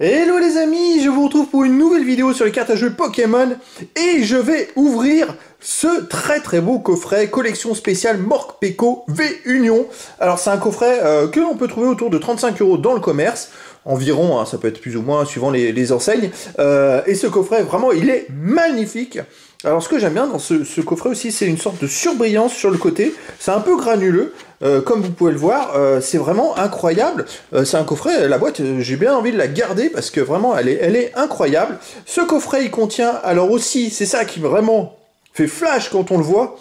Hello les amis, je vous retrouve pour une nouvelle vidéo sur les cartes à jouer Pokémon et je vais ouvrir ce très très beau coffret collection spéciale Morpeko V Union. Alors c'est un coffret euh, que l'on peut trouver autour de 35 euros dans le commerce, environ, hein, ça peut être plus ou moins suivant les, enseignes. Euh, et ce coffret vraiment il est magnifique. Alors ce que j'aime bien dans ce, coffret aussi, c'est une sorte de surbrillance sur le côté. C'est un peu granuleux, euh, comme vous pouvez le voir. Euh, c'est vraiment incroyable. Euh, c'est un coffret, la boîte, j'ai bien envie de la garder parce que vraiment, elle est, incroyable. Ce coffret, il contient, alors aussi, c'est ça qui vraiment fait flash quand on le voit,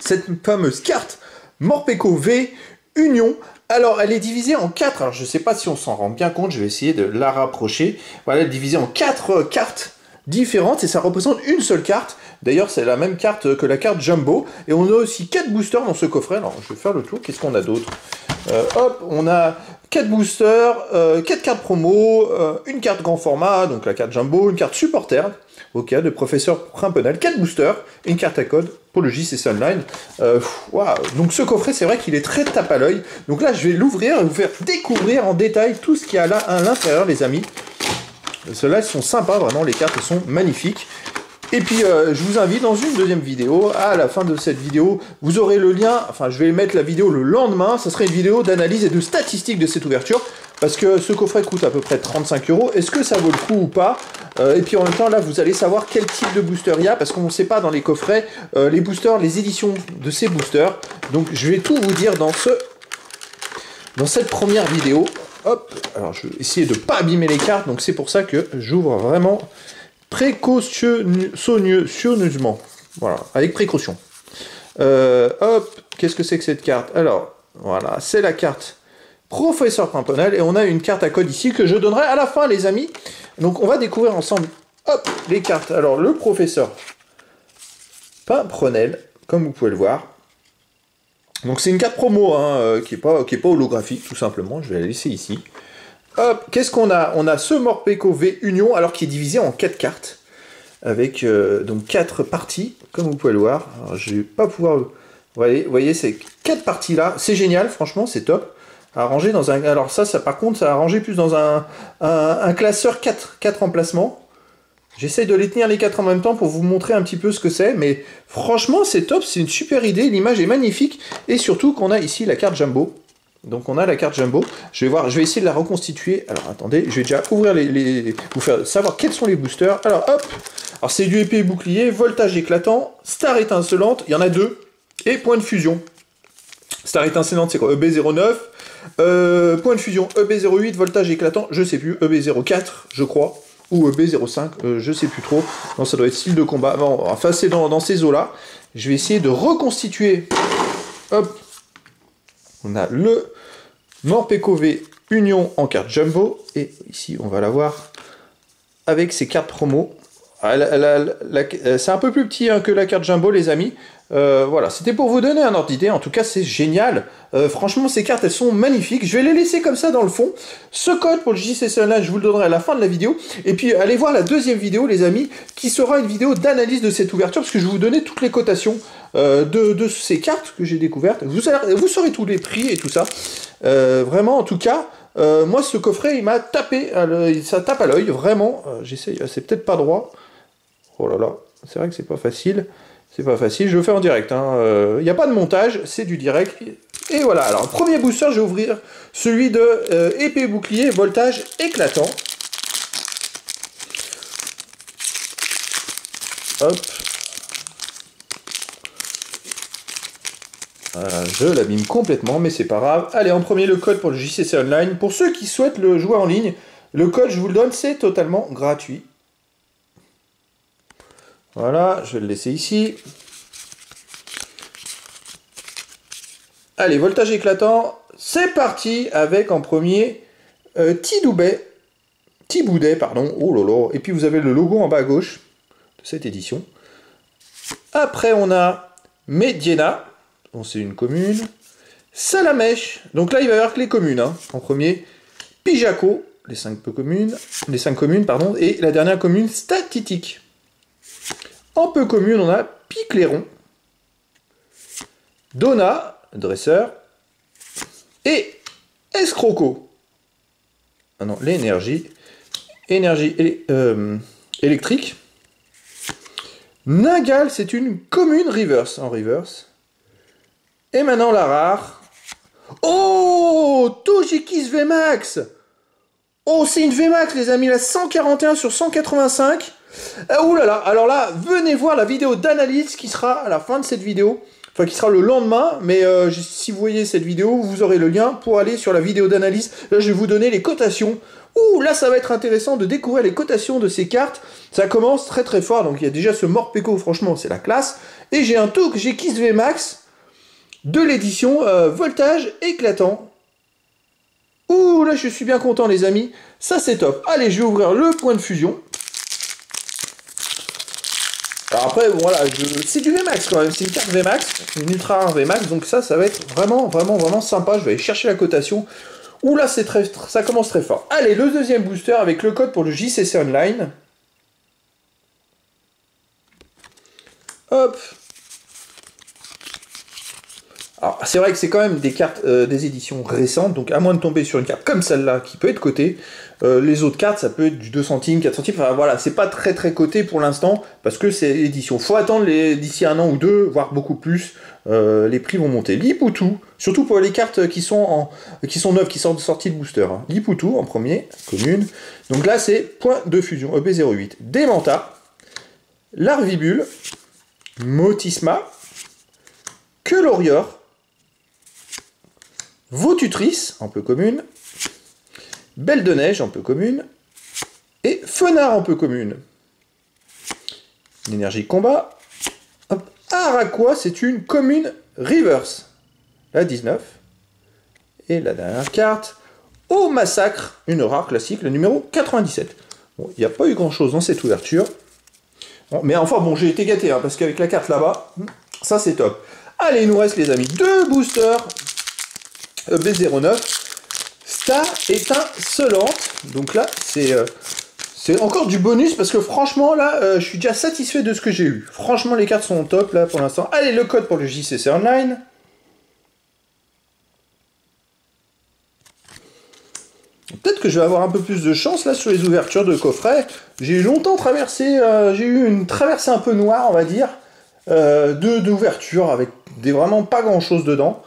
cette fameuse carte Morpeko V Union. Alors, elle est divisée en quatre. Alors, je ne sais pas si on s'en rend bien compte. Je vais essayer de la rapprocher. Voilà, elle est divisée en quatre cartes différentes et ça représente une seule carte. D'ailleurs, c'est la même carte que la carte Jumbo. Et on a aussi 4 boosters dans ce coffret. Alors, je vais faire le tour. Qu'est-ce qu'on a d'autre euh, Hop, on a 4 boosters, 4 euh, cartes promo, euh, une carte grand format, donc la carte Jumbo, une carte supporter, ok, de professeur Primpenel, 4 boosters, une carte à code pour le JCC Online. Donc ce coffret, c'est vrai qu'il est très tape à l'œil. Donc là, je vais l'ouvrir et vous faire découvrir en détail tout ce qu'il y a là à l'intérieur, les amis. Ceux-là, sont sympas, vraiment, les cartes sont magnifiques. Et puis, euh, je vous invite dans une deuxième vidéo. À la fin de cette vidéo, vous aurez le lien. Enfin, je vais mettre la vidéo le lendemain. Ça sera une vidéo d'analyse et de statistiques de cette ouverture. Parce que ce coffret coûte à peu près 35 euros. Est-ce que ça vaut le coup ou pas? Euh, Et puis en même temps, là, vous allez savoir quel type de booster il y a. Parce qu'on ne sait pas dans les coffrets euh, les boosters, les éditions de ces boosters. Donc, je vais tout vous dire dans ce dans cette première vidéo. Hop, alors je vais essayer de ne pas abîmer les cartes, donc c'est pour ça que j'ouvre vraiment précautionneusement. Voilà, avec précaution. Euh, hop, qu'est-ce que c'est que cette carte? Alors, voilà, c'est la carte Professeur Pimprenel, et on a une carte à code ici que je donnerai à la fin, les amis. Donc on va découvrir ensemble, hop, les cartes. Alors, le Professeur Pimprenel, comme vous pouvez le voir, donc c'est une carte promo hein, euh, qui n'est pas, pas holographique tout simplement, je vais la laisser ici. Hop, qu'est-ce qu'on a? On a ce Morpeko V Union, alors qui est divisé en 4 cartes, avec euh, donc 4 parties, comme vous pouvez le voir. Alors, je vais pas pouvoir... Vous voyez, voyez ces 4 parties là, c'est génial, franchement c'est top. À dans un... Alors ça, ça par contre, ça a rangé plus dans un, un, classeur 4, 4 emplacements. J'essaye de les tenir les quatre en même temps pour vous montrer un petit peu ce que c'est, mais franchement c'est top, c'est une super idée, l'image est magnifique, et surtout qu'on a ici la carte Jumbo. Donc on a la carte Jumbo, je vais voir, je vais essayer de la reconstituer, alors attendez, je vais déjà ouvrir les, vous faire savoir quels sont les boosters, alors hop, alors c'est du épée et bouclier, voltage éclatant, star étincelante, il y en a deux, et point de fusion. Star étincelante c'est quoi? EB09, euh, point de fusion EB08, voltage éclatant, je sais plus, EB04 je crois, ou B05, euh, je sais plus trop. Non, ça doit être style de combat. enfin, c'est dans, ces eaux-là. Je vais essayer de reconstituer. Hop. On a le Morpeko Union en carte Jumbo. Et ici, on va l'avoir avec ses cartes promo. Ah, c'est un peu plus petit hein, que la carte Jumbo, les amis. Euh, voilà, c'était pour vous donner un ordre d'idée. En tout cas, c'est génial. Euh, franchement, ces cartes, elles sont magnifiques. Je vais les laisser comme ça dans le fond. Ce code pour le JCC je vous le donnerai à la fin de la vidéo. Et puis, allez voir la deuxième vidéo, les amis, qui sera une vidéo d'analyse de cette ouverture, parce que je vais vous donner toutes les cotations euh, de, ces cartes que j'ai découvertes. Vous saurez tous les prix et tout ça. vraiment, en tout cas... moi, ce coffret, il m'a tapé, ça tape à l'œil, vraiment. J'essaye, c'est peut-être pas droit. Oh là là, c'est vrai que c'est pas facile. C'est pas facile, je le fais en direct. Il hein. n'y euh, a pas de montage, c'est du direct. Et voilà, alors premier booster, je vais ouvrir celui de euh, épée bouclier, voltage éclatant. Hop. Je l'abîme complètement, mais c'est pas grave. Allez, en premier, le code pour le JCC Online. Pour ceux qui souhaitent le jouer en ligne, le code, je vous le donne, c'est totalement gratuit. Voilà, je vais le laisser ici. Allez, voltage éclatant, c'est parti avec en premier euh, Tidoubet, Tiboudet, pardon, oh là et puis vous avez le logo en bas à gauche de cette édition. Après, on a Mediena, donc c'est une commune. Salamèche, donc là il va y avoir que les communes, hein. en premier. Pijaco, les cinq communes, les cinq communes, pardon, et la dernière commune, Statitique. En peu commune, on a Picléron, Donna, dresseur, et Escroco. Ah non, l'énergie. Énergie euh, électrique. Ningal, c'est une commune reverse en reverse. Et maintenant la rare. Oh Tojikis VMAX Oh, c'est une VMAX, les amis, la 141 sur 185. Ah, ouh là là, alors là, venez voir la vidéo d'analyse qui sera à la fin de cette vidéo. Enfin, qui sera le lendemain, mais euh, si vous voyez cette vidéo, vous aurez le lien pour aller sur la vidéo d'analyse. Là, je vais vous donner les cotations. Ouh, là, ça va être intéressant de découvrir les cotations de ces cartes. Ça commence très très fort, donc il y a déjà ce Morpeko, franchement, c'est la classe. Et j'ai un Touk, j'ai Kiss Max de l'édition euh, Voltage éclatant. Ouh, là, je suis bien content, les amis. Ça, c'est top. Allez, je vais ouvrir le point de fusion. Après, voilà, c'est du VMAX quand même, c'est une carte VMAX, une Ultra rare VMAX, donc ça, ça va être vraiment, vraiment, vraiment sympa. Je vais aller chercher la cotation. Ouh là, c'est très, ça commence très fort. Allez, le deuxième booster avec le code pour le JCC Online. Hop, alors, c'est vrai que c'est quand même des cartes, euh, des éditions récentes, donc à moins de tomber sur une carte comme celle-là qui peut être cotée, euh, les autres cartes, ça peut être du 2 centimes, 4 centimes, enfin voilà, c'est pas très très coté pour l'instant, parce que c'est l'édition. Faut attendre d'ici un an ou deux, voire beaucoup plus, euh, les prix vont monter. Lipoutou, surtout pour les cartes qui sont, en, qui sont neuves, qui sortent de de booster. Hein. Lipoutou en premier, commune. Donc là, c'est point de fusion, EB08. Demanta, Larvibule, Motisma, Quelorior, Vaututrice, un peu commune, Belle de Neige, un peu commune, et Fenard, un peu commune. L'énergie combat. Araquois, c'est une commune reverse. La 19. Et la dernière carte, au massacre, une rare classique, le numéro 97. Bon, il n'y a pas eu grand chose dans cette ouverture. mais enfin, bon, j'ai été gâté, hein, parce qu'avec la carte là-bas, ça c'est top. Allez, il nous reste les amis deux boosters B09, Star étincelante. Donc là, c'est euh, c'est encore du bonus parce que franchement, là, euh, je suis déjà satisfait de ce que j'ai eu. Franchement, les cartes sont top là pour l'instant. Allez, le code pour le JCC Online. Peut-être que je vais avoir un peu plus de chance là sur les ouvertures de coffrets. J'ai longtemps traversé, euh, j'ai eu une traversée un peu noire, on va dire, de d'ouverture avec des vraiment pas grand chose dedans.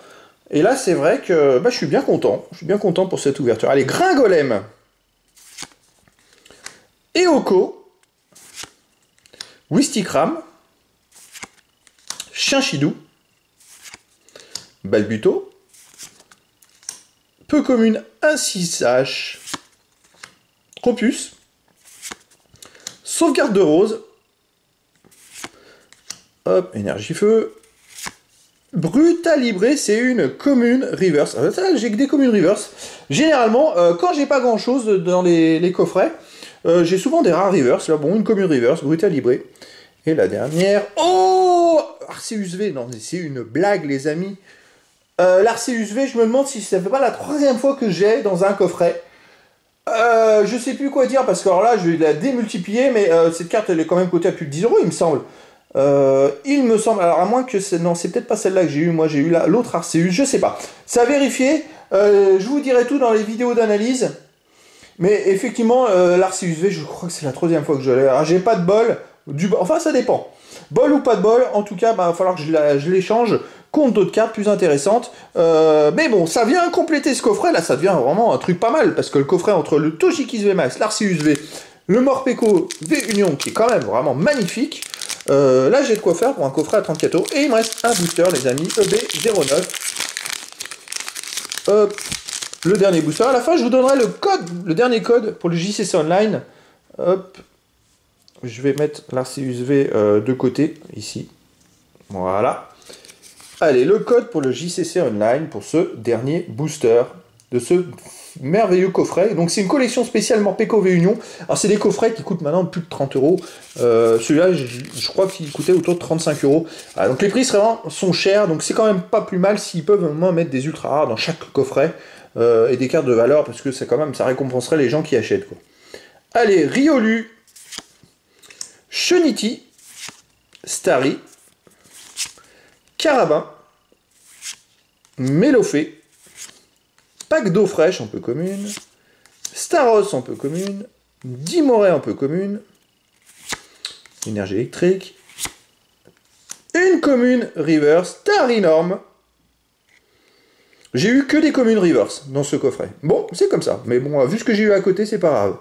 Et là, c'est vrai que bah, je suis bien content. Je suis bien content pour cette ouverture. Allez, Gringolem. Eoko. Wistikram. Chinchidou. Balbuto. Peu commune, 1-6H. Tropus. Sauvegarde de rose. Hop, énergie feu. Brutalibré, c'est une commune reverse. Ah, j'ai que des communes reverse. Généralement, euh, quand j'ai pas grand chose dans les, coffrets, euh, j'ai souvent des rares reverse. Là, bon, une commune reverse, Brutalibré. Et la dernière. Oh Arceus V, non, c'est une blague, les amis. Euh, L'Arceus V, je me demande si ça fait pas la troisième fois que j'ai dans un coffret. Euh, je sais plus quoi dire parce que là, je vais la démultiplier, mais cette carte, elle est quand même cotée à plus de 10 euros, il me semble. Euh, il me semble, alors à moins que c'est, non, c'est peut-être pas celle-là que j'ai eu, moi j'ai eu l'autre Arceus, je sais pas. Ça a vérifié, euh, je vous dirai tout dans les vidéos d'analyse. Mais effectivement, euh, l'Arceus V, je crois que c'est la troisième fois que je l'ai. Alors j'ai pas de bol, enfin ça dépend. Bol ou pas de bol, en tout cas, il bah, va falloir que je, l'échange contre d'autres cartes plus intéressantes. mais bon, ça vient compléter ce coffret, là ça devient vraiment un truc pas mal, parce que le coffret entre le Toshikis V Max, l'Arceus V, le Morpeko V Union, qui est quand même vraiment magnifique, euh, là, j'ai de quoi faire pour un coffret à 34 euros. Et il me reste un booster, les amis, EB09. Hop, le dernier booster. À la fin, je vous donnerai le code, le dernier code pour le JCC Online. Hop, je vais mettre l'Arceus V euh, de côté, ici. Voilà. Allez, le code pour le JCC Online, pour ce dernier booster de ce merveilleux coffret. Donc c'est une collection spécialement PKV Union. Alors c'est des coffrets qui coûtent maintenant plus de 30 euros. Euh, celui-là, je, crois qu'il coûtait autour de 35 euros. donc les prix sont chers, donc c'est quand même pas plus mal s'ils peuvent au moins mettre des ultra rares dans chaque coffret euh, et des cartes de valeur parce que c'est quand même ça récompenserait les gens qui achètent. Quoi. Allez, Riolu, Cheniti, Starry, Carabin, Mélofé, d'eau fraîche un peu commune, Staros en peu commune, Dimoré en peu commune, énergie électrique, une commune reverse, Tarinorm. J'ai eu que des communes reverse dans ce coffret. Bon, c'est comme ça, mais bon, vu ce que j'ai eu à côté, c'est pas grave.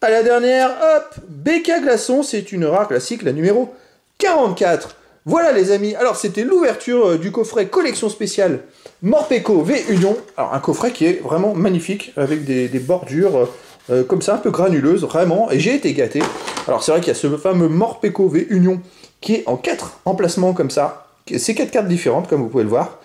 À la dernière, hop, BK Glaçon, c'est une rare classique, la numéro 44. Voilà les amis, alors c'était l'ouverture euh, du coffret collection spéciale Morpeko V Union. Alors un coffret qui est vraiment magnifique, avec des, bordures euh, euh, comme ça, un peu granuleuses, vraiment, et j'ai été gâté. Alors c'est vrai qu'il y a ce fameux Morpeko V Union qui est en quatre emplacements comme ça, c'est quatre cartes différentes comme vous pouvez le voir,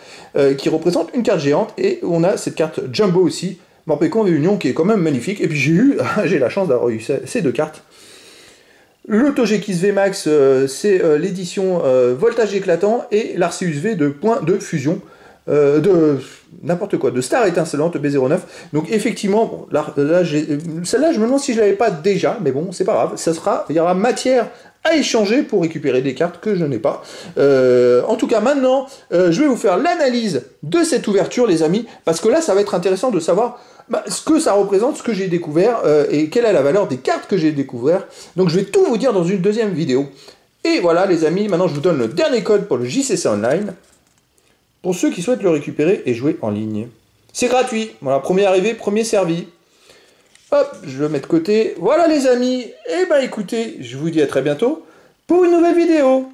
qui représentent une carte géante, et on a cette carte Jumbo aussi, Morpeko V Union qui est quand même magnifique, et puis j'ai eu, j'ai la chance d'avoir eu ces deux cartes. Le Togekiss VMAX, euh, c'est euh, l'édition euh, voltage éclatant et l'Arceus V de point de fusion de n'importe quoi, de Star étincelante B09. Donc effectivement, là, celle-là, je me demande si je l'avais pas déjà, mais bon, c'est pas grave. Ça sera, il y aura matière à échanger pour récupérer des cartes que je n'ai pas. en tout cas, maintenant, je vais vous faire l'analyse de cette ouverture, les amis, parce que là, ça va être intéressant de savoir bah, ce que ça représente, ce que j'ai découvert euh, et quelle est la valeur des cartes que j'ai découvert. Donc je vais tout vous dire dans une deuxième vidéo. Et voilà les amis, maintenant je vous donne le dernier code pour le JCC Online pour ceux qui souhaitent le récupérer et jouer en ligne. C'est gratuit, voilà, premier arrivé, premier servi. Hop, je le mets de côté. Voilà les amis, eh ben écoutez, je vous dis à très bientôt pour une nouvelle vidéo.